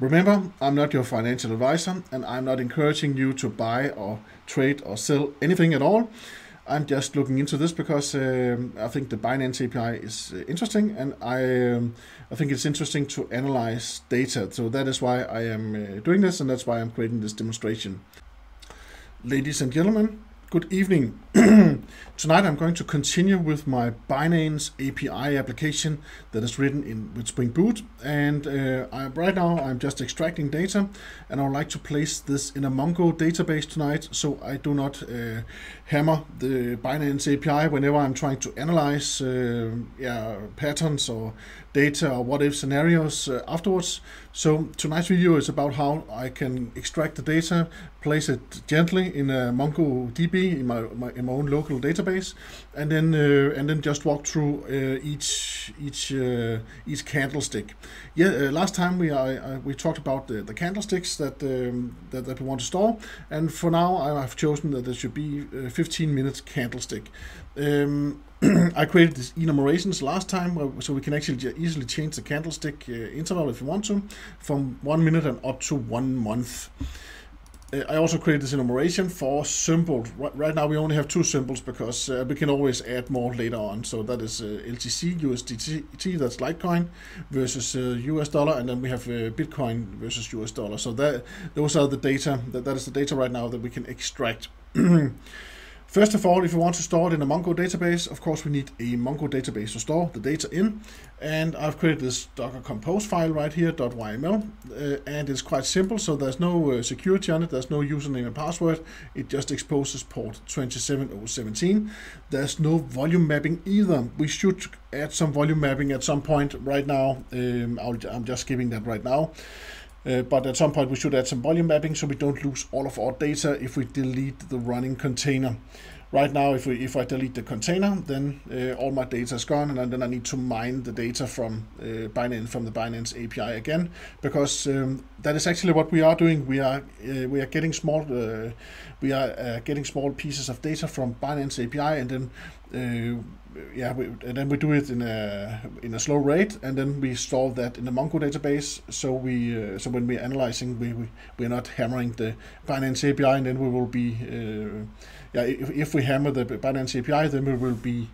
Remember, I'm not your financial advisor and I'm not encouraging you to buy or trade or sell anything at all. I'm just looking into this because um, I think the Binance API is uh, interesting and I, um, I think it's interesting to analyze data. So that is why I am uh, doing this and that's why I'm creating this demonstration. Ladies and gentlemen, Good evening. Tonight I'm going to continue with my Binance API application that is written in with Spring Boot. And uh, I, right now I'm just extracting data and I would like to place this in a Mongo database tonight so I do not uh, hammer the Binance API whenever I'm trying to analyze uh, yeah, patterns or data or what if scenarios uh, afterwards. So tonight's video is about how I can extract the data, place it gently in a MongoDB in my, my in my own local database, and then uh, and then just walk through uh, each each uh, each candlestick. Yeah, uh, last time we I, I, we talked about the, the candlesticks that, um, that that we want to store, and for now I've chosen that there should be 15 minutes candlestick. Um, I created these enumerations last time, so we can actually easily change the candlestick uh, interval if you want to, from one minute and up to one month. Uh, I also created this enumeration for symbols. Right now we only have two symbols because uh, we can always add more later on. So that is uh, LTC, USDT, that's Litecoin versus US uh, dollar, and then we have uh, Bitcoin versus US dollar. So that those are the data. That, that is the data right now that we can extract. First of all, if you want to store it in a Mongo database, of course we need a Mongo database to store the data in. And I've created this Docker Compose file right here, .yml, uh, and it's quite simple, so there's no uh, security on it, there's no username and password, it just exposes port 27017. There's no volume mapping either. We should add some volume mapping at some point right now. Um, i am just giving that right now. Uh, but at some point we should add some volume mapping so we don't lose all of our data if we delete the running container. Right now, if, we, if I delete the container, then uh, all my data is gone, and then I need to mine the data from uh, Binance from the Binance API again, because um, that is actually what we are doing. We are uh, we are getting small uh, we are uh, getting small pieces of data from Binance API, and then uh, yeah, we, and then we do it in a in a slow rate, and then we store that in the Mongo database. So we uh, so when we're analyzing, we, we we're not hammering the Binance API, and then we will be uh, yeah. If, if we hammer the Binance API, then we will be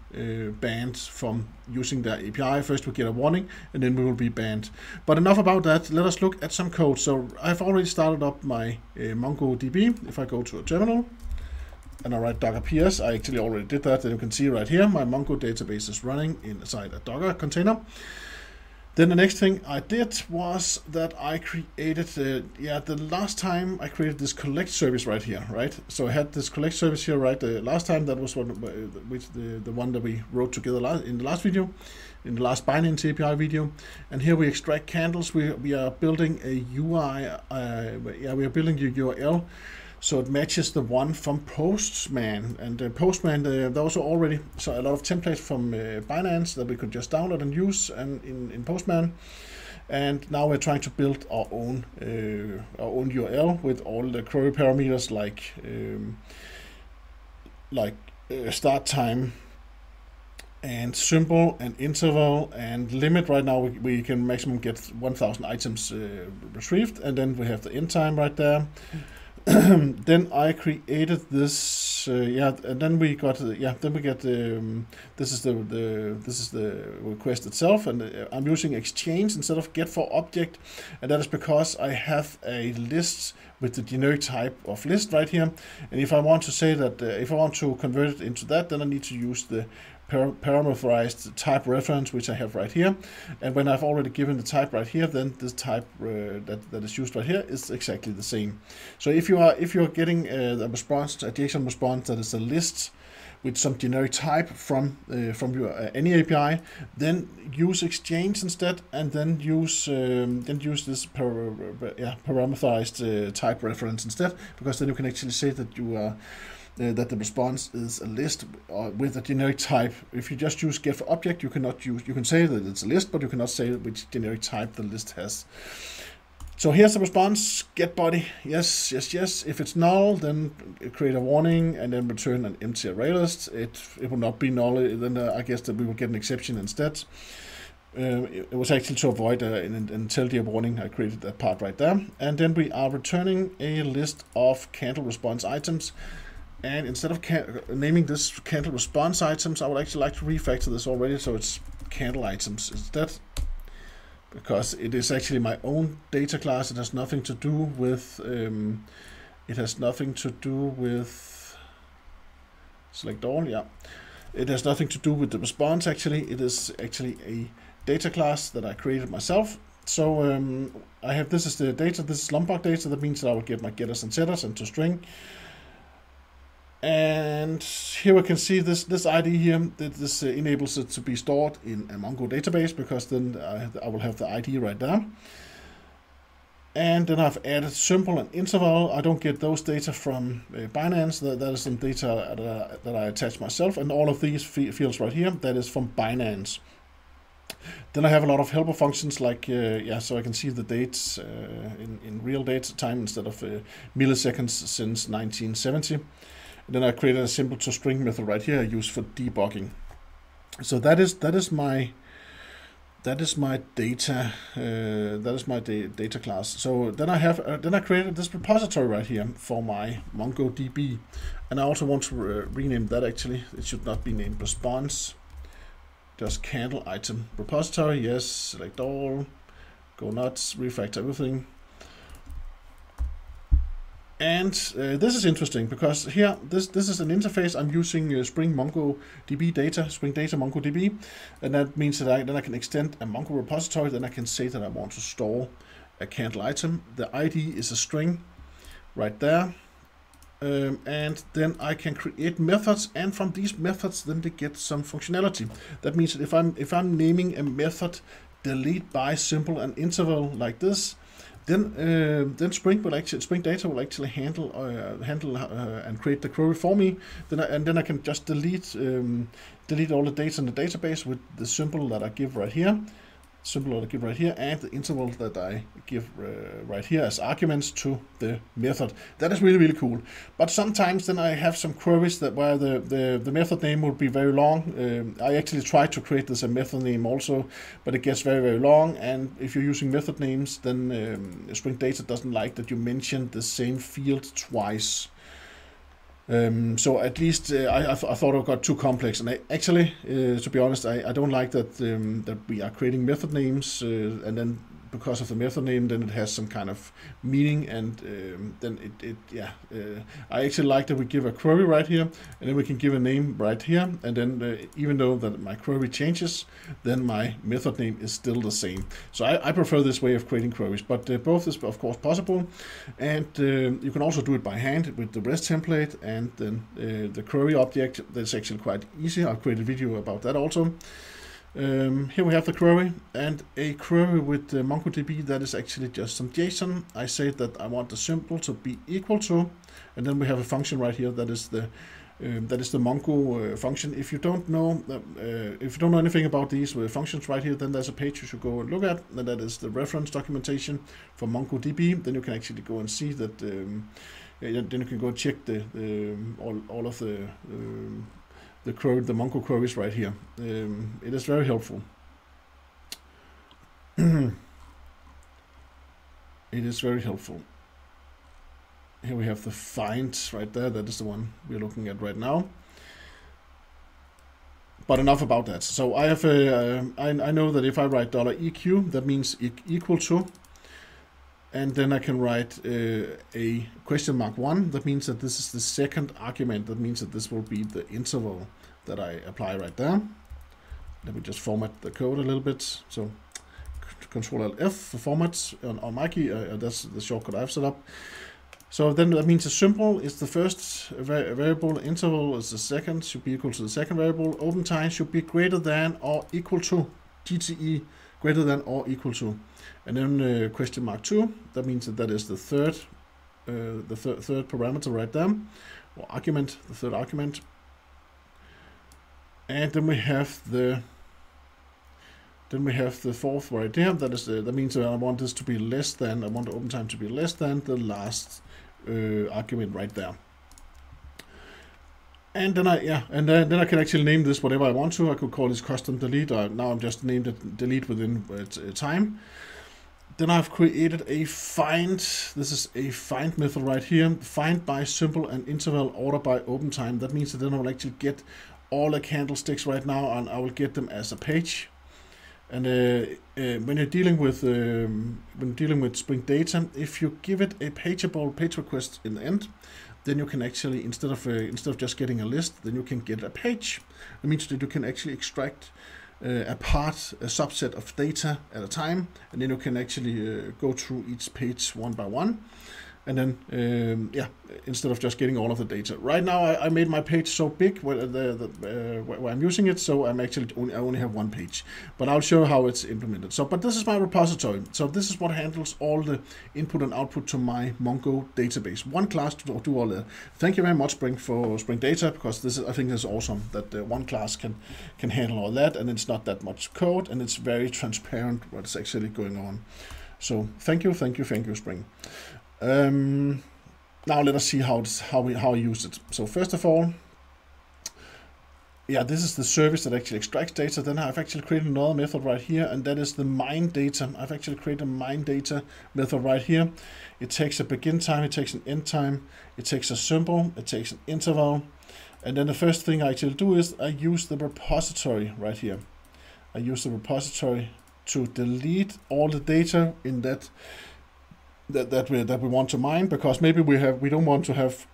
banned from using the API. First, we get a warning, and then we will be banned. But enough about that. Let us look at some code. So I've already started up my uh, MongoDB. If I go to a terminal and I write Docker PS. I actually already did that. And you can see right here, my Mongo database is running inside a Docker container. Then the next thing I did was that I created, the, yeah, the last time I created this collect service right here, right? So I had this collect service here, right? The last time that was one, which the, the one that we wrote together in the last video, in the last Binance API video. And here we extract candles. We, we are building a UI, uh, yeah, we are building a URL so it matches the one from Postman. And uh, Postman, uh, there was already so a lot of templates from uh, Binance that we could just download and use and in, in Postman. And now we're trying to build our own uh, our own URL with all the query parameters like um, like uh, start time and symbol and interval and limit right now we, we can maximum get 1000 items uh, retrieved and then we have the end time right there. Then I created this, uh, yeah, and then we got, uh, yeah, then we get, um, this is the, the, this is the request itself, and uh, I'm using exchange instead of get for object, and that is because I have a list with the generic type of list right here, and if I want to say that, uh, if I want to convert it into that, then I need to use the parameterized type reference, which I have right here. And when I've already given the type right here, then this type uh, that, that is used right here is exactly the same. So if you are if you're getting uh, a response, a JSON response that is a list with some generic type from uh, from your uh, any API, then use Exchange instead, and then use um, then use this par yeah, parameterized uh, type reference instead, because then you can actually say that you are uh, that the response is a list uh, with a generic type. If you just use get for object, you cannot use, you can say that it's a list, but you cannot say which generic type the list has. So here's the response, get body, yes, yes, yes. If it's null, then create a warning and then return an empty array list. It, it will not be null, then uh, I guess that we will get an exception instead. Uh, it, it was actually to avoid uh, an, an IntelliJ warning. I created that part right there. And then we are returning a list of candle response items. And instead of naming this candle response items, I would actually like to refactor this already so it's candle items instead. Because it is actually my own data class. It has nothing to do with... Um, it has nothing to do with... Select all, yeah. It has nothing to do with the response actually. It is actually a data class that I created myself. So um, I have this is the data, this is Lombok data. That means that I will get my getters and setters into string. And here we can see this this ID here. That this uh, enables it to be stored in a Mongo database because then I, I will have the ID right there. And then I've added symbol and interval. I don't get those data from uh, Binance. That, that is some data that, that I attach myself. And all of these fields right here, that is from Binance. Then I have a lot of helper functions like, uh, yeah, so I can see the dates uh, in, in real date time instead of uh, milliseconds since 1970. And then I created a simple to string method right here I use for debugging. So that is that is my that is my data uh, that is my da data class. So then I have uh, then I created this repository right here for my MongoDB, and I also want to re rename that actually. It should not be named response just candle item repository. Yes, select all, go nuts, refactor everything. And uh, this is interesting because here, this, this is an interface. I'm using uh, Spring MongoDB data, Spring Data MongoDB. And that means that I, then I can extend a Mongo repository. Then I can say that I want to store a candle item. The ID is a string right there. Um, and then I can create methods, and from these methods, then they get some functionality. That means that if I'm if I'm naming a method delete by simple and interval like this, then uh, then Spring will actually Spring Data will actually handle uh, handle uh, and create the query for me. Then I, and then I can just delete um, delete all the data in the database with the symbol that I give right here symbol that I give right here and the interval that I give uh, right here as arguments to the method. That is really, really cool. But sometimes then I have some queries that where the, the, the method name would be very long. Um, I actually try to create this a method name also, but it gets very, very long. And if you're using method names, then um, Spring Data doesn't like that you mention the same field twice. Um, so at least uh, I, I, th I, thought it got too complex, and I, actually, uh, to be honest, I, I don't like that um, that we are creating method names uh, and then because of the method name, then it has some kind of meaning, and um, then it, it yeah. Uh, I actually like that we give a query right here, and then we can give a name right here, and then uh, even though that my query changes, then my method name is still the same. So I, I prefer this way of creating queries, but uh, both is of course possible, and uh, you can also do it by hand with the REST template, and then uh, the query object. That's actually quite easy. I've created a video about that also. Um, here we have the query and a query with the MongoDB that is actually just some JSON. I say that I want the symbol to be equal to, and then we have a function right here that is the um, that is the Mongo uh, function. If you don't know uh, if you don't know anything about these uh, functions right here, then there's a page you should go and look at, and that is the reference documentation for MongoDB. Then you can actually go and see that. Um, then you can go check the, the all all of the um, the query, the Mongo queries right here. Um, it is very helpful. it is very helpful. Here we have the find right there. That is the one we're looking at right now. But enough about that. So I have a, uh, I, I know that if I write dollar $eq, that means equal to, and then I can write uh, a question mark one. That means that this is the second argument. That means that this will be the interval that I apply right there. Let me just format the code a little bit. So Control Alt F for formats on, on my key. Uh, that's the shortcut I've set up. So then that means a symbol is the first variable, interval is the second, should be equal to the second variable. Open time should be greater than or equal to GTE, greater than or equal to. And then uh, question mark 2, that means that that is the third uh, the thir third parameter right there, or argument, the third argument. And then we have the then we have the fourth right there. That is the, that means that I want this to be less than I want the open time to be less than the last uh, argument right there. And then I, yeah, and then, then I can actually name this whatever I want to. I could call this custom delete, or now I'm just named it delete within uh, time. Then I've created a find. This is a find method right here. Find by symbol and interval order by open time. That means that then I will actually get all the candlesticks right now, and I will get them as a page. And uh, uh, when you're dealing with um, when dealing with Spring Data, if you give it a pageable page request in the end, then you can actually instead of uh, instead of just getting a list, then you can get a page. It means that you can actually extract uh, a part, a subset of data at a time, and then you can actually uh, go through each page one by one and then um, yeah instead of just getting all of the data. Right now I, I made my page so big where, the, the, uh, where I'm using it so I'm actually only I only have one page. But I'll show how it's implemented. So but this is my repository. So this is what handles all the input and output to my Mongo database. One class to do all that. Thank you very much Spring for Spring Data because this is I think is awesome that uh, one class can can handle all that and it's not that much code and it's very transparent what's actually going on. So thank you thank you thank you Spring um, now let us see how it's, how we how use it. So first of all, yeah, this is the service that actually extracts data. Then I've actually created another method right here, and that is the mine data. I've actually created a mine data method right here. It takes a begin time, it takes an end time, it takes a symbol, it takes an interval, and then the first thing I actually do is I use the repository right here. I use the repository to delete all the data in that that that we that we want to mine because maybe we have we don't want to have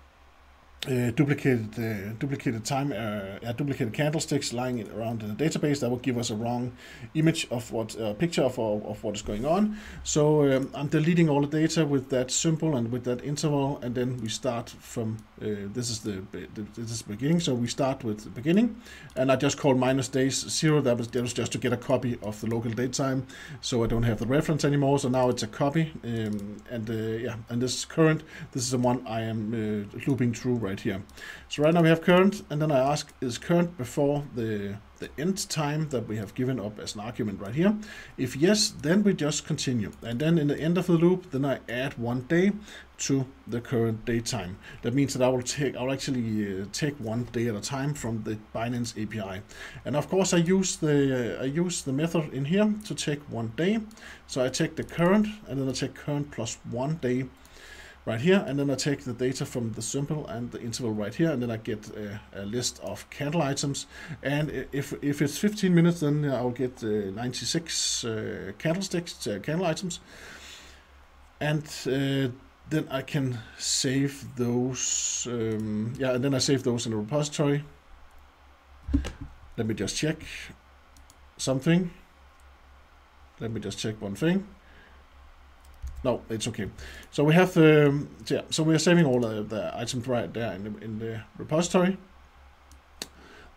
uh, duplicated uh, duplicated time uh, duplicated candlesticks lying around in the database that will give us a wrong image of what uh, picture of, of what is going on. So um, I'm deleting all the data with that symbol and with that interval and then we start from uh, this is the, the, this is the beginning. So we start with the beginning and I just call minus days zero. That was, that was just to get a copy of the local date time so I don't have the reference anymore. So now it's a copy um, and uh, yeah and this current this is the one I am looping through right right here. So right now we have current, and then I ask, is current before the, the end time that we have given up as an argument right here? If yes, then we just continue. And then in the end of the loop, then I add one day to the current day time. That means that I will take, I'll actually uh, take one day at a time from the Binance API. And of course I use the, uh, I use the method in here to take one day. So I take the current, and then I take current plus one day right here, and then I take the data from the symbol and the interval right here, and then I get a, a list of candle items. And if, if it's 15 minutes, then I'll get uh, 96 uh, candlesticks, uh, candle items. And uh, then I can save those, um, yeah, and then I save those in a repository. Let me just check something. Let me just check one thing. No, it's okay. So we have the um, yeah. So we are saving all the, the items right there in the in the repository.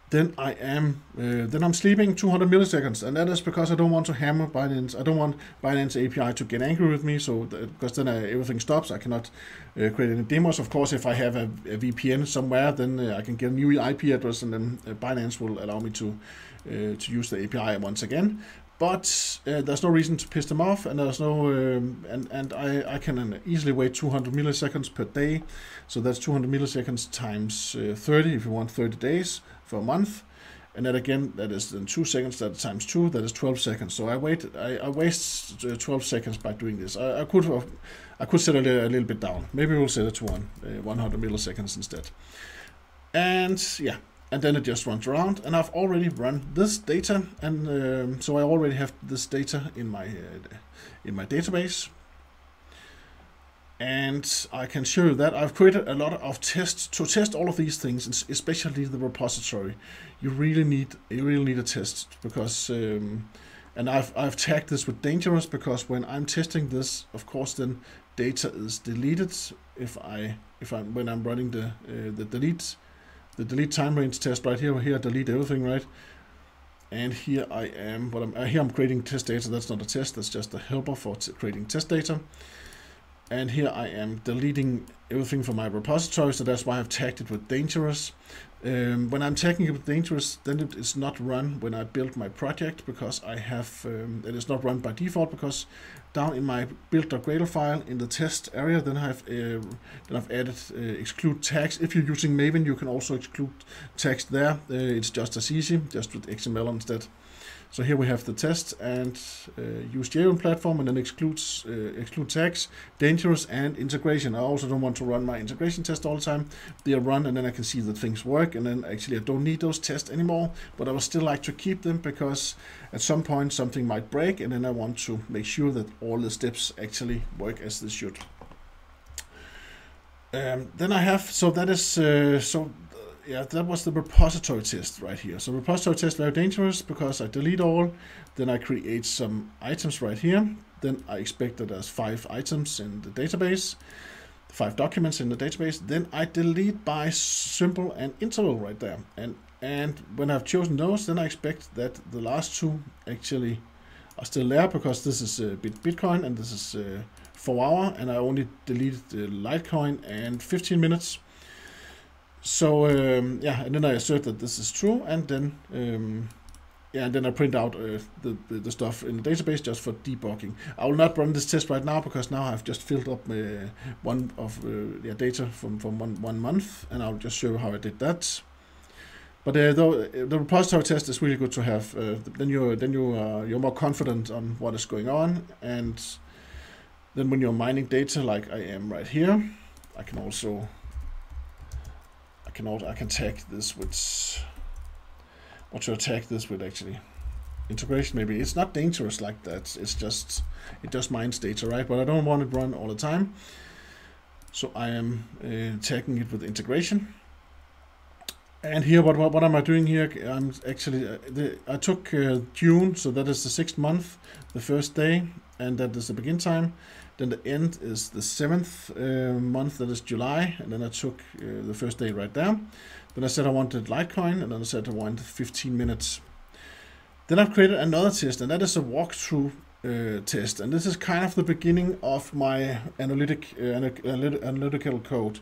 Then I am uh, then I'm sleeping 200 milliseconds, and that is because I don't want to hammer Binance. I don't want Binance API to get angry with me. So because then I, everything stops, I cannot uh, create any demos. Of course, if I have a, a VPN somewhere, then uh, I can get a new IP address, and then uh, Binance will allow me to uh, to use the API once again but uh, there's no reason to piss them off, and there's no um, and and I I can easily wait 200 milliseconds per day, so that's 200 milliseconds times uh, 30 if you want 30 days for a month, and that again that is then two seconds that times two that is 12 seconds. So I wait I, I waste uh, 12 seconds by doing this. I, I could have, I could set it a, a, little bit down. Maybe we'll set it to one uh, 100 milliseconds instead. And yeah, and then it just runs around and I've already run this data and um, so I already have this data in my uh, in my database. And I can show you that. I've created a lot of tests to test all of these things especially the repository. You really need you really need a test because um, and I've, I've tagged this with dangerous because when I'm testing this of course then data is deleted if I if I'm when I'm running the uh, the delete the delete time range test right here. Here I delete everything, right? And here I am, what I'm, uh, here I'm creating test data. That's not a test, that's just a helper for creating test data. And here I am deleting everything from my repository, so that's why I've tagged it with dangerous. Um, when I'm tagging it with dangerous, then it is not run when I build my project because I have um, it is not run by default because down in my build.gradle file in the test area, then I've uh, then I've added uh, exclude tags. If you're using Maven, you can also exclude tags there. Uh, it's just as easy, just with XML instead. So here we have the test and uh, use JVM platform and then excludes uh, exclude tags, dangerous and integration. I also don't want to run my integration test all the time. They are run and then I can see that things work and then actually I don't need those tests anymore, but I would still like to keep them because at some point something might break and then I want to make sure that all the steps actually work as they should. Um, then I have, so that is, uh, so yeah, that was the repository test right here. So repository test very dangerous because I delete all, then I create some items right here. Then I expect that there's five items in the database, five documents in the database. Then I delete by symbol and interval right there. And and when I've chosen those, then I expect that the last two actually are still there because this is a bit Bitcoin and this is uh, four hour and I only deleted the Litecoin and 15 minutes. So um, yeah, and then I assert that this is true, and then um, yeah, and then I print out uh, the, the, the stuff in the database just for debugging. I will not run this test right now because now I've just filled up uh, one of uh, yeah, data from from one one month, and I'll just show how I did that. But uh, though the repository test is really good to have, uh, then you then you uh, you're more confident on what is going on, and then when you're mining data like I am right here, I can also can also I can tag this with what I tag this with actually? Integration maybe. It's not dangerous like that. It's just it just mines data, right? But I don't want it run all the time. So I am uh, tagging it with integration. And here, what, what, what am I doing here? I'm actually, uh, the, I took uh, June, so that is the sixth month, the first day, and that is the begin time. Then the end is the seventh uh, month, that is July, and then I took uh, the first day right there. Then I said I wanted Litecoin, and then I said I wanted 15 minutes. Then I've created another test, and that is a walkthrough uh, test. And this is kind of the beginning of my analytic uh, analytical code,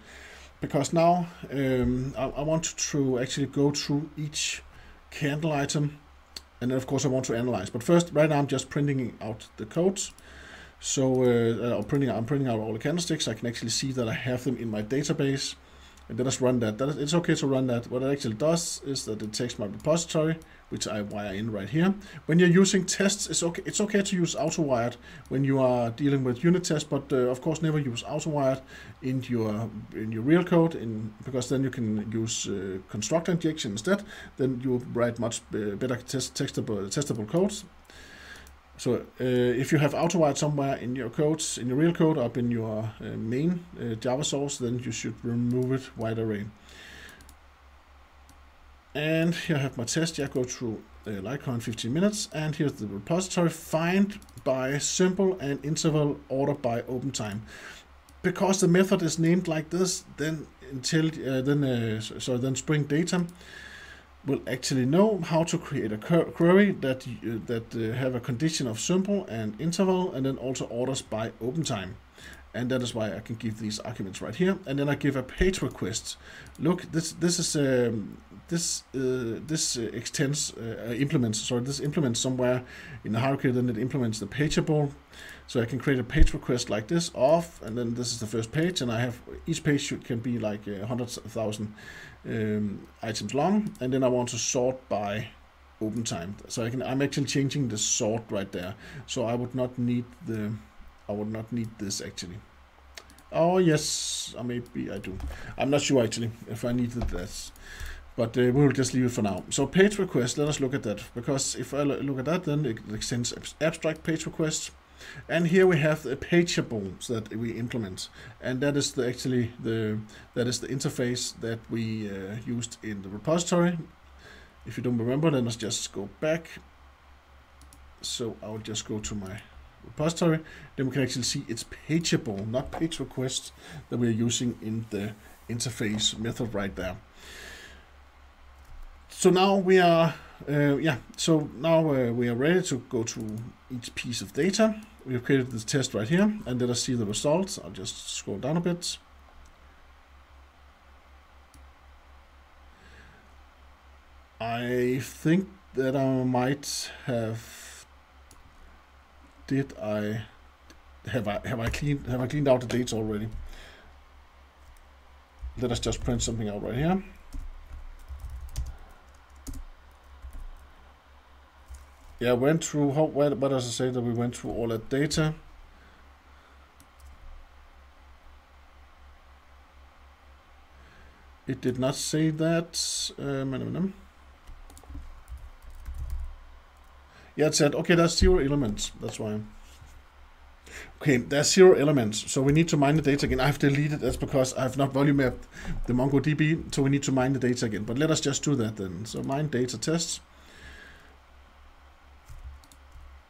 because now um, I, I, want to actually go through each candle item, and then of course I want to analyze. But first, right now I'm just printing out the codes. So uh, I'm, printing, I'm printing out all the candlesticks. I can actually see that I have them in my database. And then just run that. that is, it's okay to run that. What it actually does is that it takes my repository, which I wire in right here. When you're using tests, it's okay, it's okay to use AutoWired when you are dealing with unit tests, but uh, of course never use AutoWired in your in your real code, in, because then you can use uh, constructor injection instead. Then you write much uh, better test, testable, testable codes so uh, if you have AutoWired somewhere in your codes, in your real code, up in your uh, main uh, Java source, then you should remove it wide array. And here I have my test. Yeah, go through uh, Litecoin 15 minutes, and here's the repository. Find by simple and interval order by open time. Because the method is named like this, then until uh, then uh, so then Spring Data will actually know how to create a query that uh, that uh, have a condition of symbol and interval and then also orders by open time. And that is why I can give these arguments right here. And then I give a page request. Look this this is um, this uh, this uh, extends uh, implements sorry this implements somewhere in the hierarchy then it implements the pageable so I can create a page request like this off, and then this is the first page, and I have each page should, can be like a hundred thousand um, items long, and then I want to sort by open time. So I can I'm actually changing the sort right there. So I would not need the I would not need this actually. Oh yes, uh, maybe I do. I'm not sure actually if I needed this. But uh, we'll just leave it for now. So page request, let us look at that. Because if I look at that, then it extends abstract page request. And here we have the pageables that we implement, and that is the, actually the that is the interface that we uh, used in the repository. If you don't remember, then let's just go back. So I will just go to my repository. Then we can actually see it's pageable, not page request, that we're using in the interface method right there. So now we are, uh, yeah, so now uh, we are ready to go to each piece of data. We've created this test right here, and let us see the results. I'll just scroll down a bit. I think that I might have did I have I have I cleaned have I cleaned out the dates already? Let us just print something out right here. Yeah, went through, how, what, what does it say that we went through all that data? It did not say that. Um, yeah, it said, okay, that's zero elements. That's why. Okay, there's zero elements, so we need to mine the data again. I've deleted that's because I've not volume mapped the MongoDB, so we need to mine the data again. But let us just do that then. So mine data tests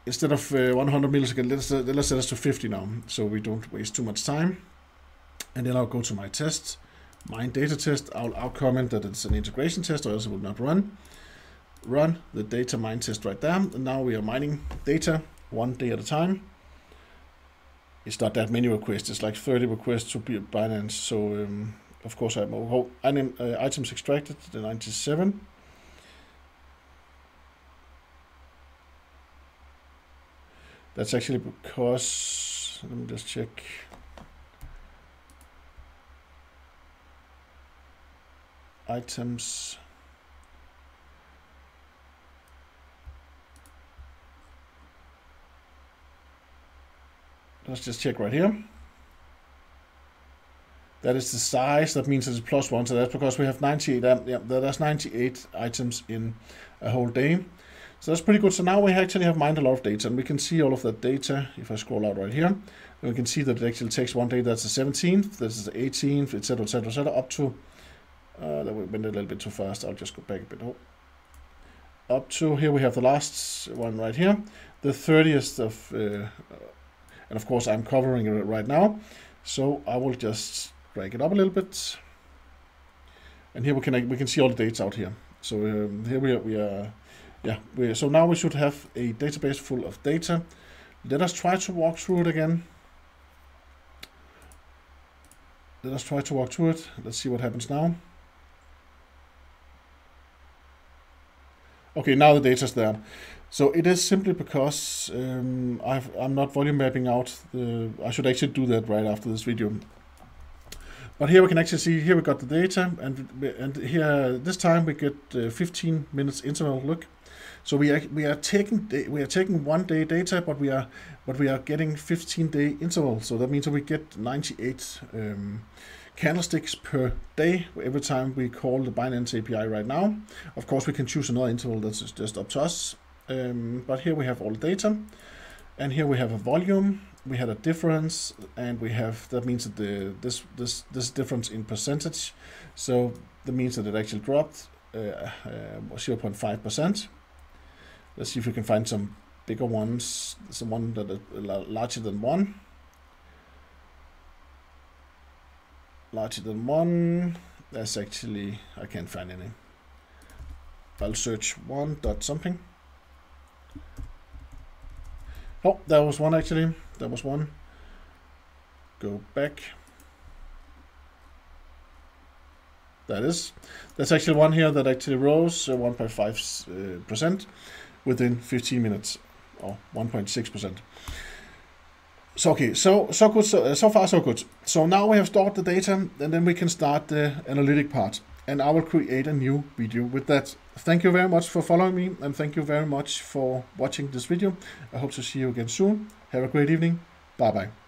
instead of uh, 100 milliseconds, let's, uh, let's set us to 50 now, so we don't waste too much time. And then I'll go to my test, mine data test. I'll, I'll comment that it's an integration test, or else it will not run. Run the data mine test right there. And now we are mining data one day at a time. It's not that many requests. It's like 30 requests to be Binance. So um, of course I have uh, items extracted, the 97. That's actually because, let me just check. Items. Let's just check right here. That is the size. That means it's plus one. So that's because we have 98. Um, yeah, that's 98 items in a whole day. So that's pretty good. So now we actually have mined a lot of data and we can see all of that data. If I scroll out right here, we can see that it actually takes one day. That's the 17th, this is the 18th, etc., etc., etc., up to, uh, that went a little bit too fast. I'll just go back a bit. Oh. Up to here, we have the last one right here, the 30th of, uh, and of course I'm covering it right now. So I will just drag it up a little bit. And here we can we can see all the dates out here. So um, here we are, we are yeah, we, so now we should have a database full of data. Let us try to walk through it again. Let us try to walk through it. Let's see what happens now. Okay, now the data is there. So it is simply because um, i am not volume mapping out. The, I should actually do that right after this video. But here we can actually see, here we got the data, and and here this time we get uh, 15 minutes interval look. So we are we are taking we are taking one day data, but we are but we are getting 15 day interval. So that means that we get 98 um, candlesticks per day every time we call the Binance API right now. Of course, we can choose another interval that's just up to us. Um, but here we have all the data, and here we have a volume. We had a difference, and we have that means that the this this this difference in percentage. So that means that it actually dropped 0.5 uh, uh, percent. Let's see if we can find some bigger ones, some one that are larger than one. Larger than one. That's actually, I can't find any. I'll search one dot something. Oh, there was one actually. There was one. Go back. That is. There's actually one here that actually rose 1.5 uh, percent within 15 minutes, or 1.6%. So okay, so so good, so, uh, so far so good. So now we have stored the data, and then we can start the analytic part. And I will create a new video with that. Thank you very much for following me, and thank you very much for watching this video. I hope to see you again soon. Have a great evening. Bye bye.